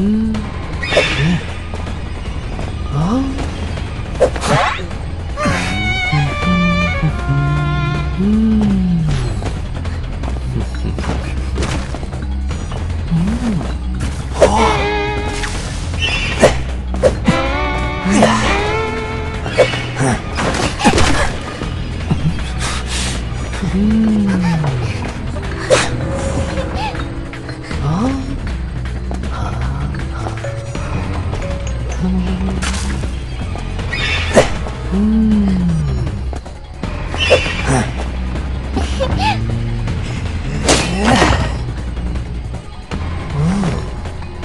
うん、ね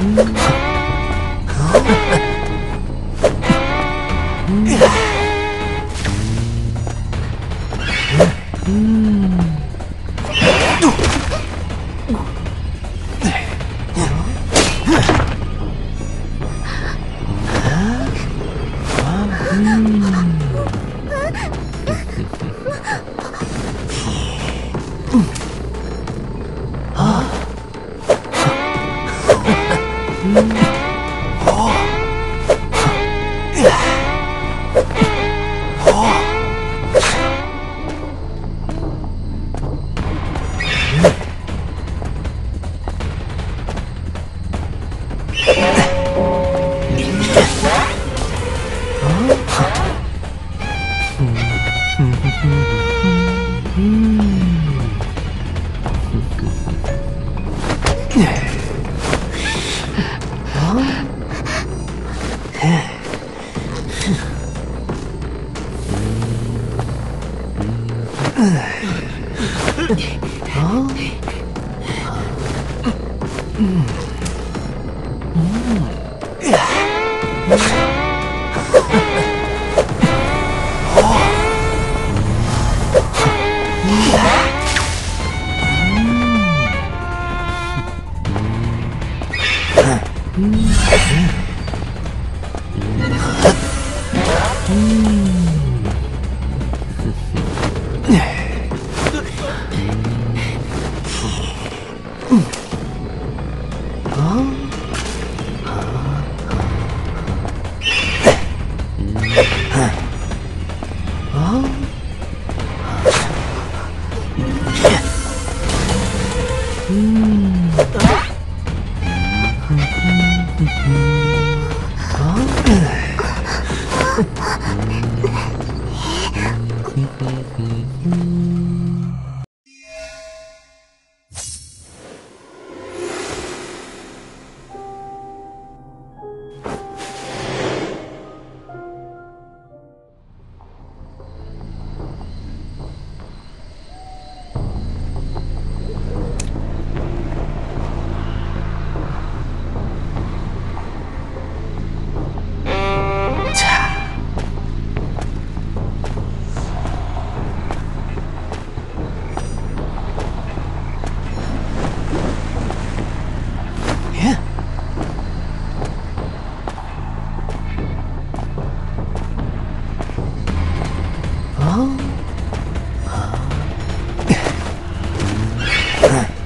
Mm-hmm. 嗯。嗯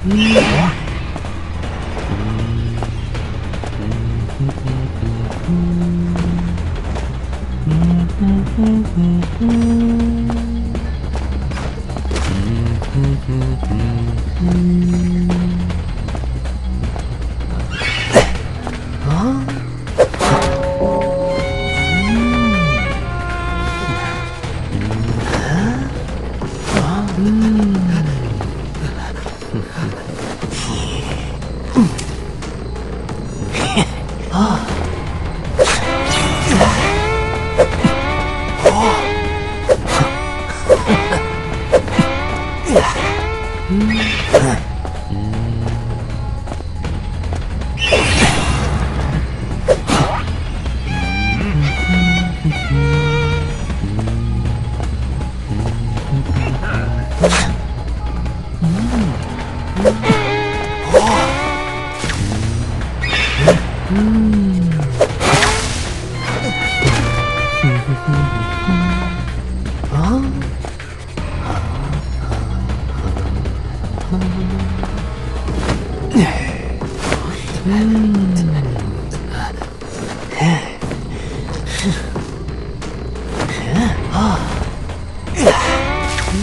嗯。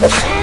you.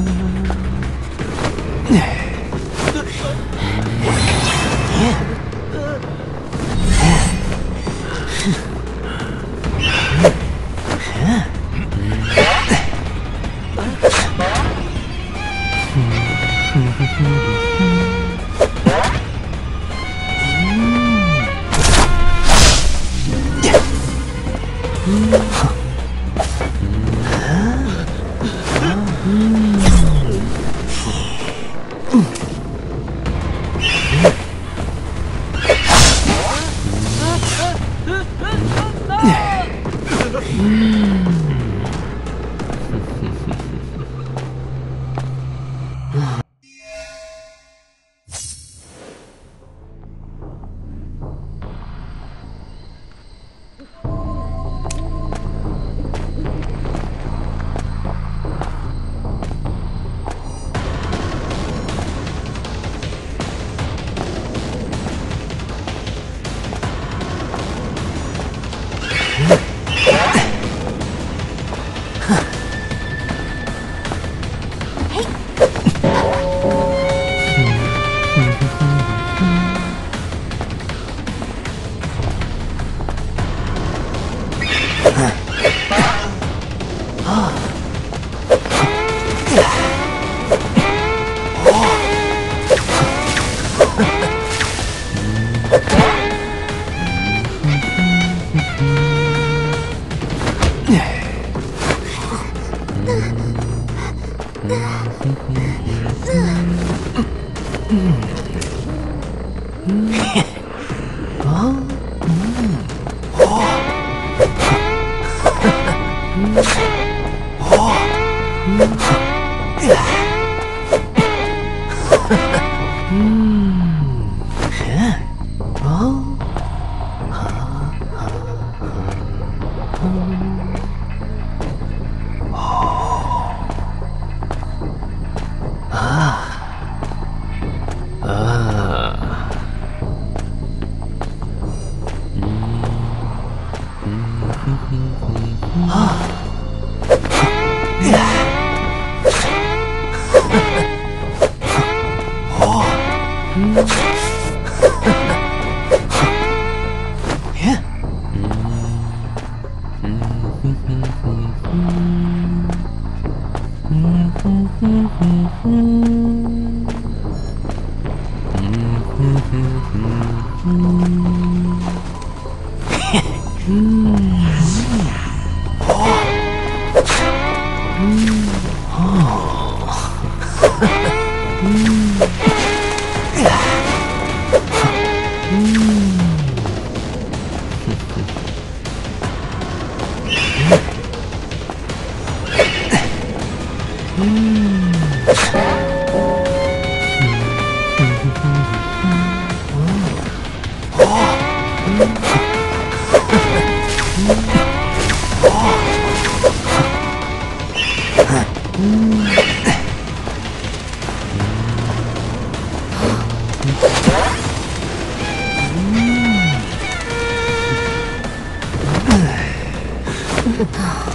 Christmas. Ah. 嗯。不知。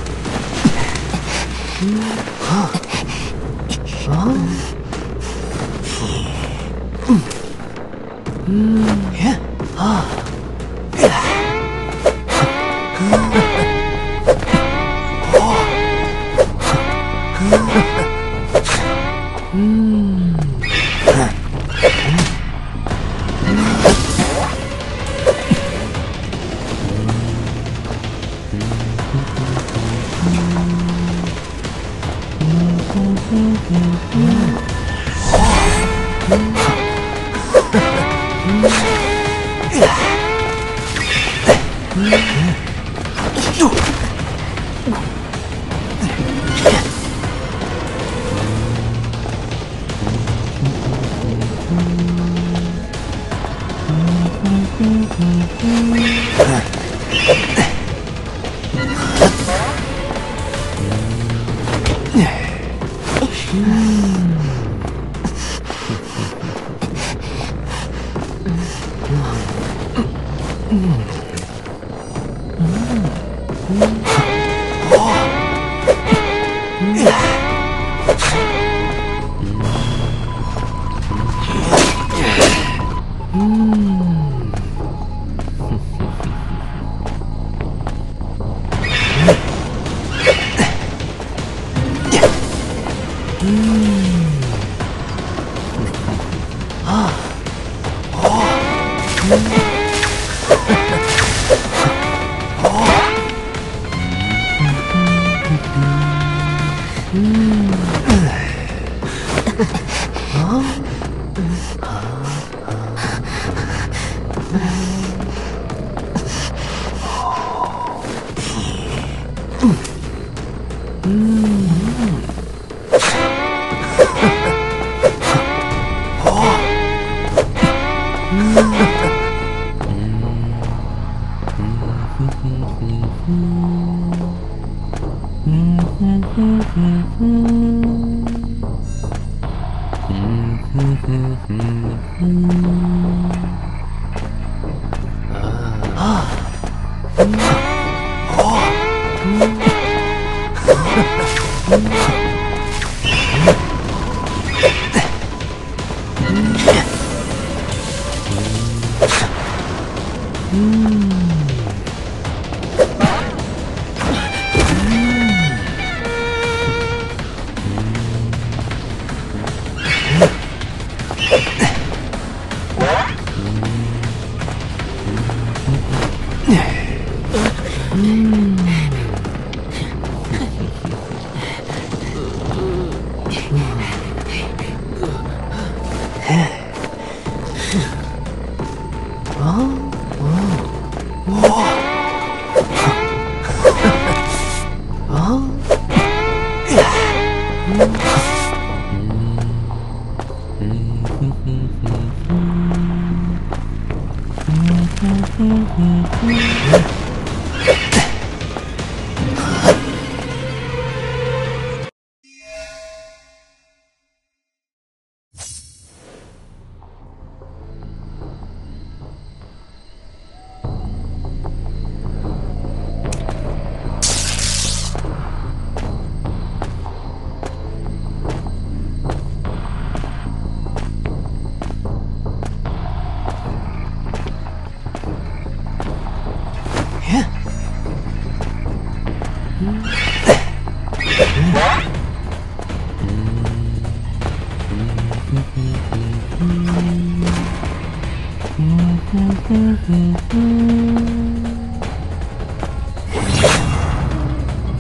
うわっ!嗯。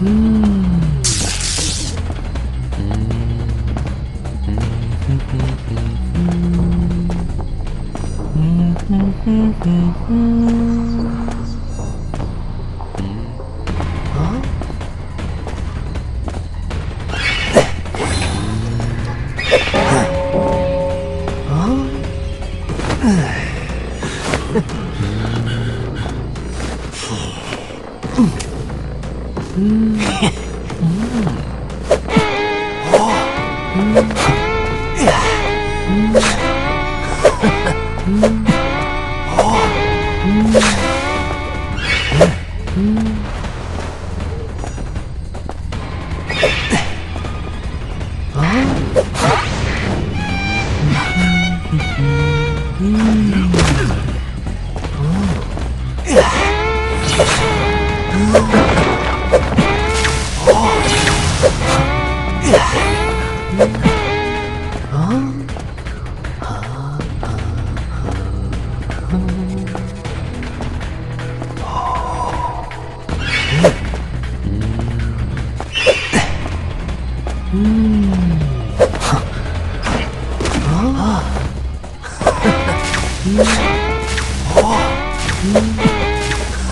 Mm-hmm. 啊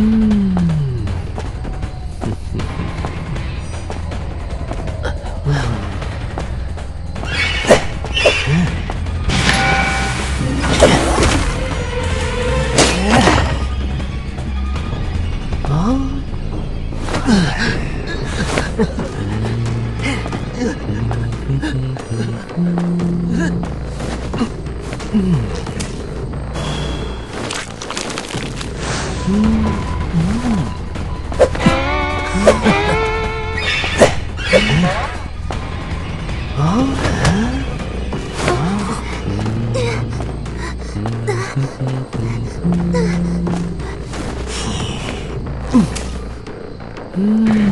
Mm. 嗯。